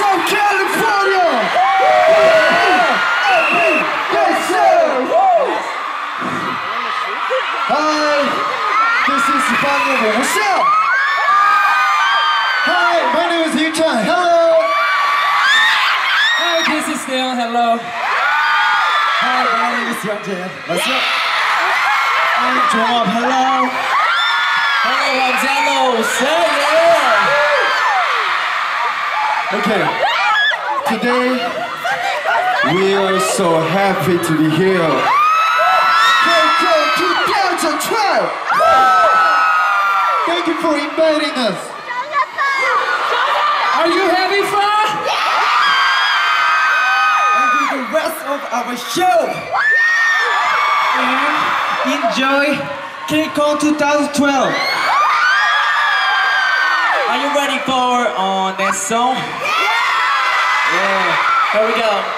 of California! Yes, sir! Hi, this is Bangladesh. What's up? Hi, my name is Yuchan. Hello! Hi, this is Leon. Hello. Hi, my name is Youngjae. What's up? I'm Jongup. Hello! Hello, Ramzano. Say yeah. Okay, today we are so happy to be here. KCON 2012! Thank you for inviting us. Are you having fun? And do the rest of our show. And enjoy KCON 2012. Are you ready for next song? Yeah. Here we go.